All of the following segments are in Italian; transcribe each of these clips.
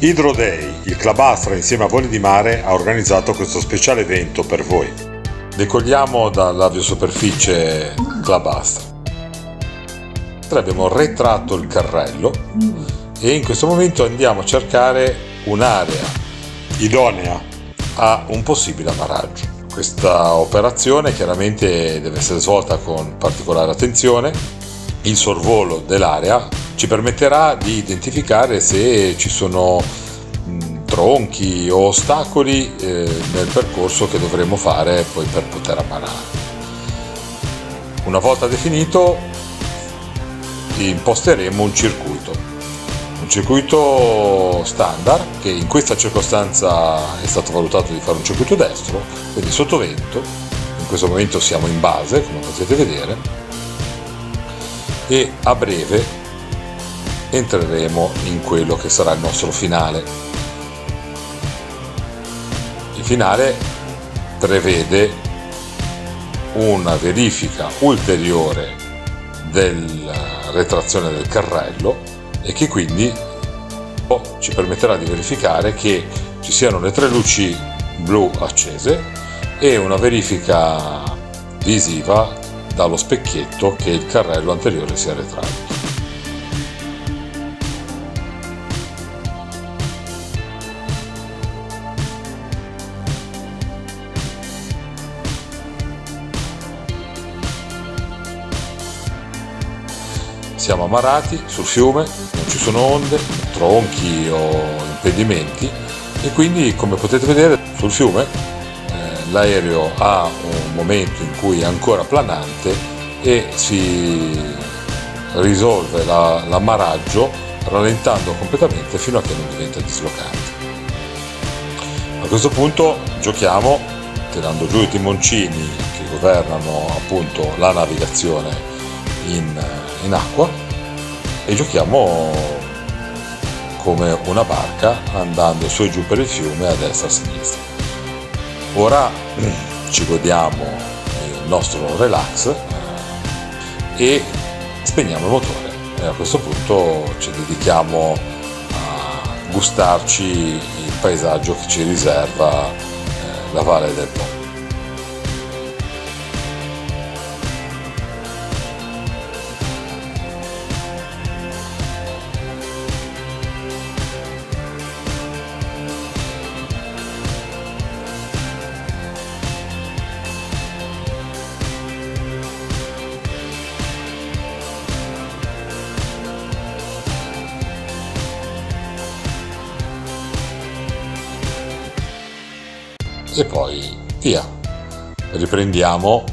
Hydro Day, il Club Astra insieme a Voli di Mare ha organizzato questo speciale evento per voi. Decolliamo dall'aviosuperficie Club Astra. Abbiamo retratto il carrello e in questo momento andiamo a cercare un'area idonea a un possibile ammaraggio. Questa operazione chiaramente deve essere svolta con particolare attenzione. Il sorvolo dell'area ci permetterà di identificare se ci sono tronchi o ostacoli eh, nel percorso che dovremo fare poi per poter ammarare. Una volta definito imposteremo un circuito, un circuito standard che in questa circostanza è stato valutato di fare un circuito destro, quindi sottovento, in questo momento siamo in base come potete vedere. E a breve entreremo in quello che sarà il nostro finale. Il finale prevede una verifica ulteriore della retrazione del carrello e che quindi ci permetterà di verificare che ci siano le tre luci blu accese e una verifica visiva dallo specchietto che il carrello anteriore sia retratto. Siamo ammarati sul fiume, non ci sono onde, tronchi o impedimenti e quindi come potete vedere sul fiume eh, l'aereo ha un momento in cui è ancora planante e si risolve la, l'ammaraggio rallentando completamente fino a che non diventa dislocante. A questo punto giochiamo tirando giù i timoncini che governano appunto la navigazione in, in acqua e giochiamo come una barca andando su e giù per il fiume a destra e a sinistra. Ora ci godiamo il nostro relax e spegniamo il motore e a questo punto ci dedichiamo a gustarci il paesaggio che ci riserva eh, la Valle del Po. E poi via. Riprendiamo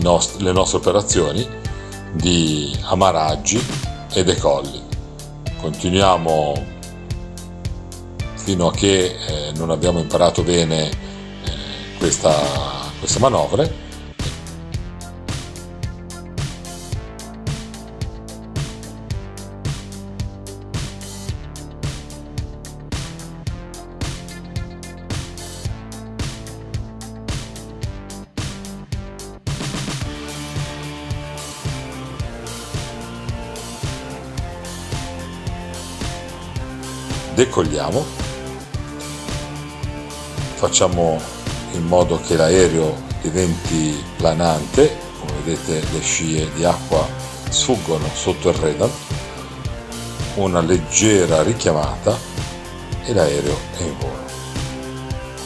nost- le nostre operazioni di amaraggi e decolli. Continuiamo fino a che eh, non abbiamo imparato bene eh, questa, queste manovre decolliamo, facciamo in modo che l'aereo diventi planante, come vedete le scie di acqua sfuggono sotto il radar, una leggera richiamata e l'aereo è in volo.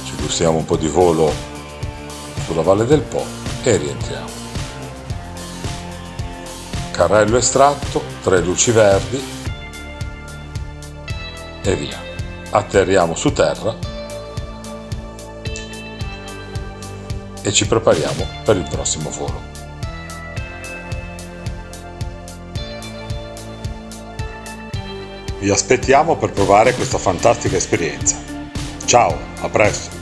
Ci gustiamo un po' di volo sulla Valle del Po e rientriamo. Carrello estratto, tre luci verdi, e via. Atterriamo su terra e ci prepariamo per il prossimo volo. Vi aspettiamo per provare questa fantastica esperienza. Ciao, a presto!